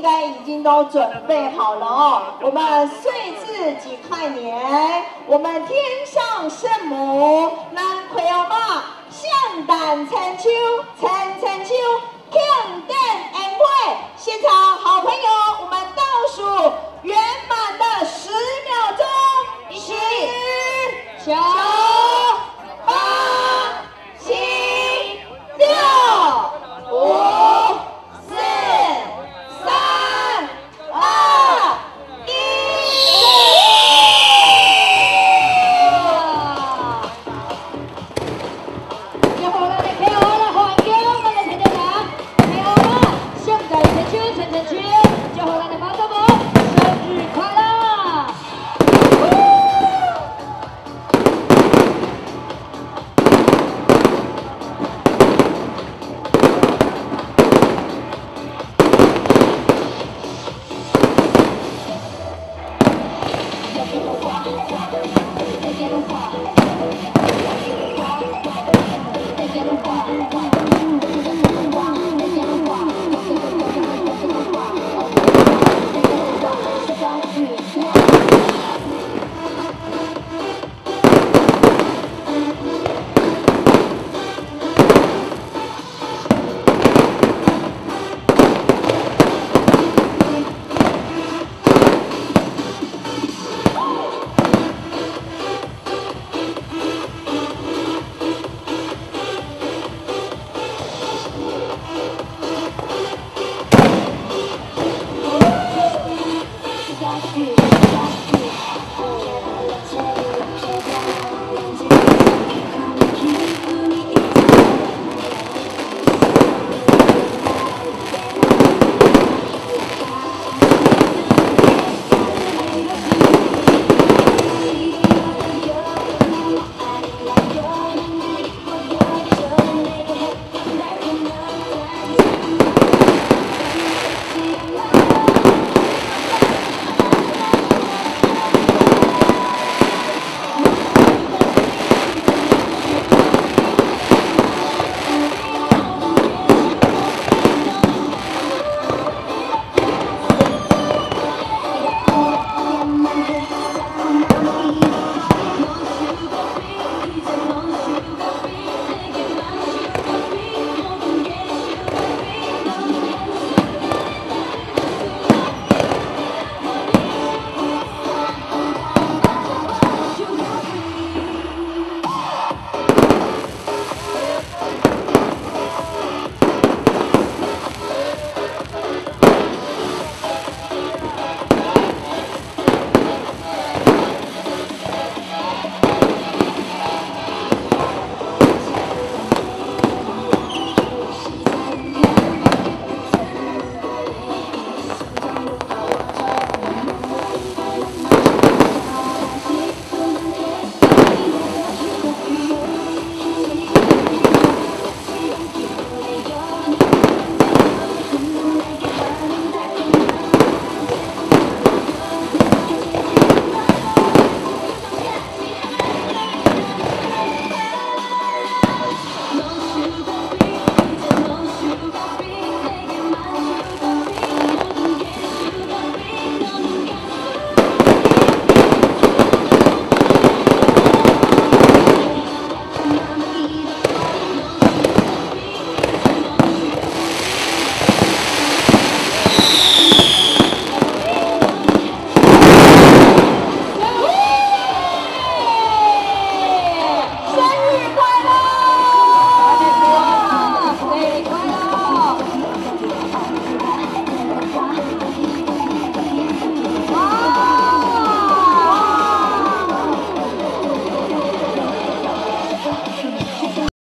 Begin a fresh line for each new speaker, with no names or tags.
应该已经都准备好了哦。我们岁至己亥年，我们天上圣母南奎欧玛向胆参秋，Thank you.